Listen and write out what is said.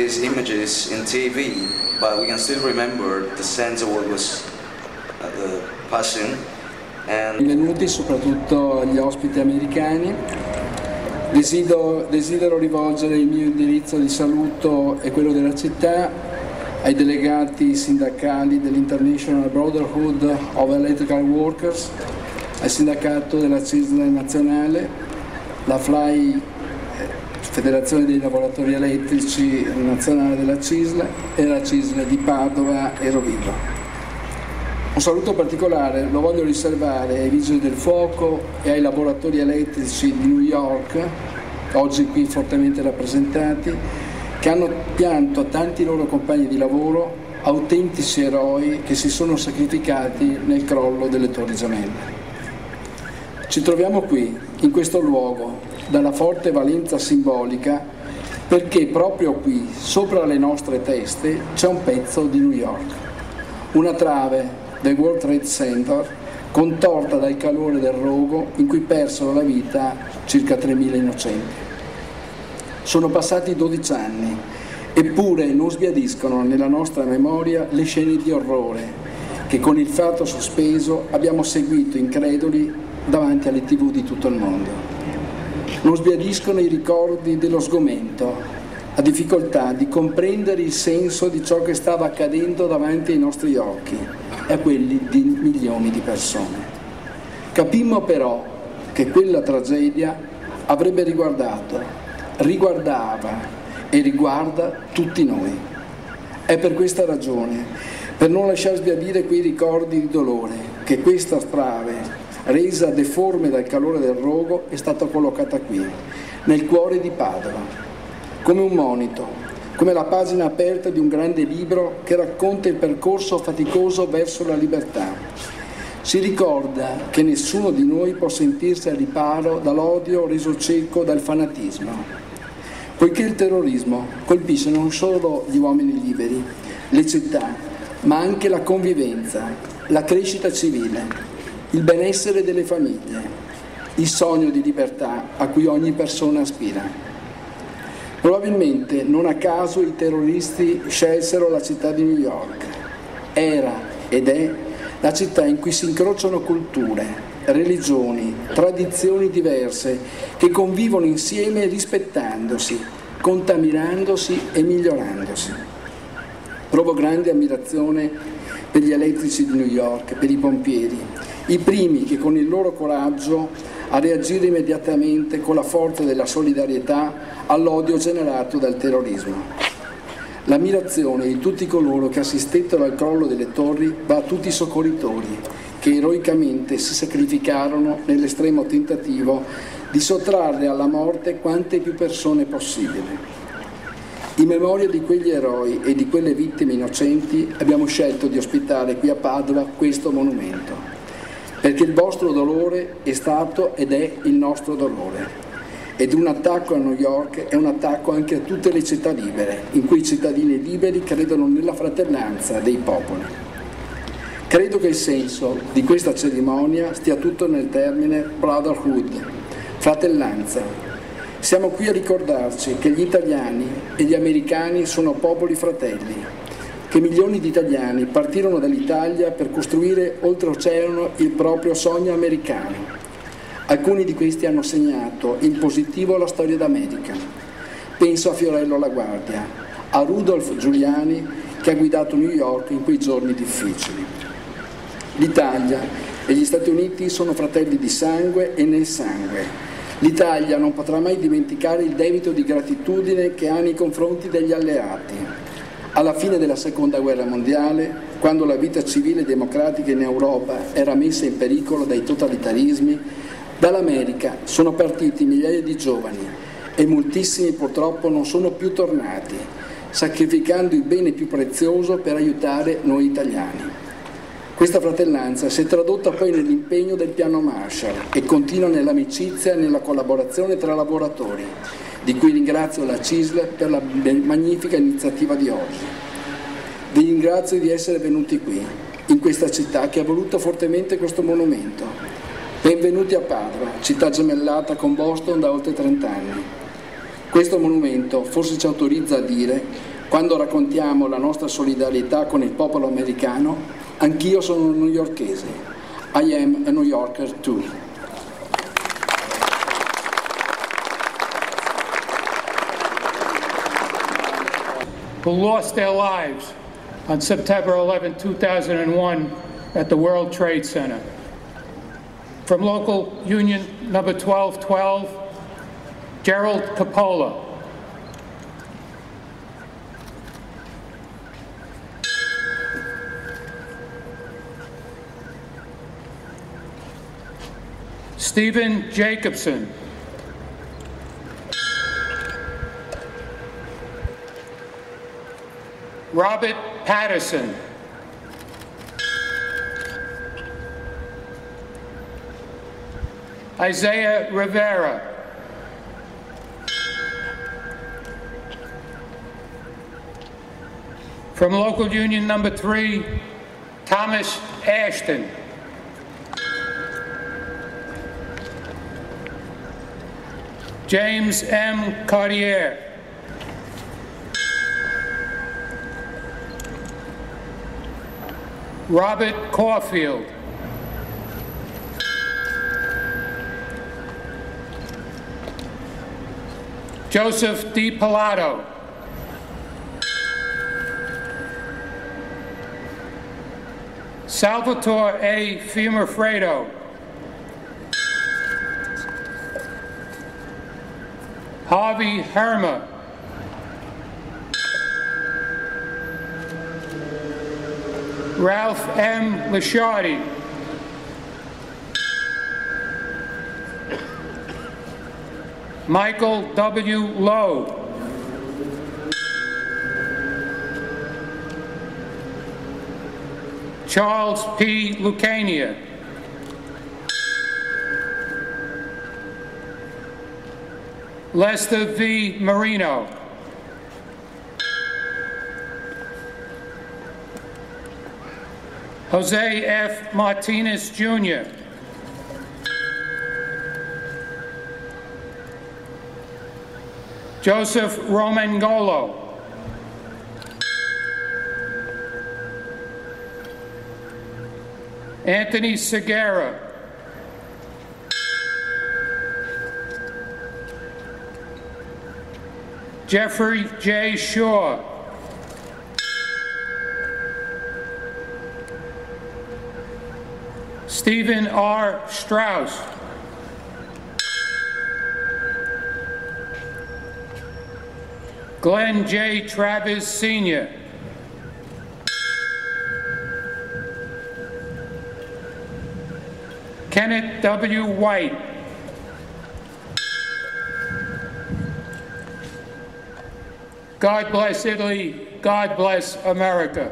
these images in TV, but we can still remember the sense of what was uh, passing. And Benvenuti soprattutto agli ospiti americani. Desidero, desidero rivolgere il mio indirizzo di saluto e quello della città ai delegati sindacali dell'International Brotherhood of Electrical Workers, al sindacato della CISL nazionale, la FLY, Federazione dei Lavoratori Elettrici nazionale della CISL e la CISL di Padova e Rovigo. Un saluto particolare lo voglio riservare ai vigili del fuoco e ai lavoratori elettrici di New York, oggi qui fortemente rappresentati, che hanno pianto tanti loro compagni di lavoro, autentici eroi che si sono sacrificati nel crollo delle torri gemelle. Ci troviamo qui, in questo luogo, dalla forte valenza simbolica, perché proprio qui, sopra le nostre teste, c'è un pezzo di New York, una trave del World Trade Center contorta dal calore del rogo in cui persero la vita circa 3.000 innocenti. Sono passati 12 anni, eppure non sbiadiscono nella nostra memoria le scene di orrore che con il fiato sospeso abbiamo seguito increduli davanti alle tv di tutto il mondo. Non sbiadiscono i ricordi dello sgomento, la difficoltà di comprendere il senso di ciò che stava accadendo davanti ai nostri occhi e a quelli di milioni di persone. Capimmo però che quella tragedia avrebbe riguardato, riguardava e riguarda tutti noi. È per questa ragione, per non lasciar sbiadire quei ricordi di dolore, che questa strave, resa deforme dal calore del rogo, è stata collocata qui, nel cuore di Padova, come un monito, come la pagina aperta di un grande libro che racconta il percorso faticoso verso la libertà. Si ricorda che nessuno di noi può sentirsi al riparo dall'odio reso cieco dal fanatismo, poiché il terrorismo colpisce non solo gli uomini liberi, le città, ma anche la convivenza, la crescita civile, il benessere delle famiglie, il sogno di libertà a cui ogni persona aspira. Probabilmente non a caso i terroristi scelsero la città di New York. Era ed è la città in cui si incrociano culture, religioni, tradizioni diverse che convivono insieme rispettandosi, contaminandosi e migliorandosi. Provo grande ammirazione per gli elettrici di New York, per i pompieri, i primi che con il loro coraggio a reagire immediatamente con la forza della solidarietà all'odio generato dal terrorismo. L'ammirazione di tutti coloro che assistettero al crollo delle torri va a tutti i soccorritori che eroicamente si sacrificarono nell'estremo tentativo di sottrarre alla morte quante più persone possibile. In memoria di quegli eroi e di quelle vittime innocenti abbiamo scelto di ospitare qui a Padova questo monumento, perché il vostro dolore è stato ed è il nostro dolore. Ed un attacco a New York è un attacco anche a tutte le città libere, in cui i cittadini liberi credono nella fratellanza dei popoli. Credo che il senso di questa cerimonia stia tutto nel termine brotherhood, fratellanza. Siamo qui a ricordarci che gli italiani e gli americani sono popoli fratelli, che milioni di italiani partirono dall'Italia per costruire oltreoceano il proprio sogno americano Alcuni di questi hanno segnato in positivo la storia d'America. Penso a Fiorello La Guardia, a Rudolf Giuliani che ha guidato New York in quei giorni difficili. L'Italia e gli Stati Uniti sono fratelli di sangue e nel sangue. L'Italia non potrà mai dimenticare il debito di gratitudine che ha nei confronti degli alleati. Alla fine della Seconda Guerra Mondiale, quando la vita civile e democratica in Europa era messa in pericolo dai totalitarismi, Dall'America sono partiti migliaia di giovani e moltissimi purtroppo non sono più tornati, sacrificando il bene più prezioso per aiutare noi italiani. Questa fratellanza si è tradotta poi nell'impegno del piano Marshall e continua nell'amicizia e nella collaborazione tra lavoratori, di cui ringrazio la CISL per la magnifica iniziativa di oggi. Vi ringrazio di essere venuti qui, in questa città che ha voluto fortemente questo monumento Benvenuti a Padova, città gemellata con Boston da oltre 30 anni. Questo monumento forse ci autorizza a dire, quando raccontiamo la nostra solidarietà con il popolo americano, anch'io sono newyorkese. I am a New Yorker too. who lost their lives on September 11, 2001 at the World Trade Center. From local union number 1212, Gerald Capola. Stephen Jacobson. Robert Patterson. Isaiah Rivera. From local union number three, Thomas Ashton. James M. Cartier. Robert Caulfield. Joseph D. Pilato. Salvatore A. Fiumafredo. Harvey Herma. Ralph M. Lashardi. Michael W. Lowe. Charles P. Lucania. Lester V. Marino. Jose F. Martinez Jr. Joseph Romangolo. Anthony Segura. Jeffrey J. Shaw. Stephen R. Strauss. Glenn J. Travis Sr. Kenneth W. White. God bless Italy. God bless America.